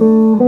Ooh.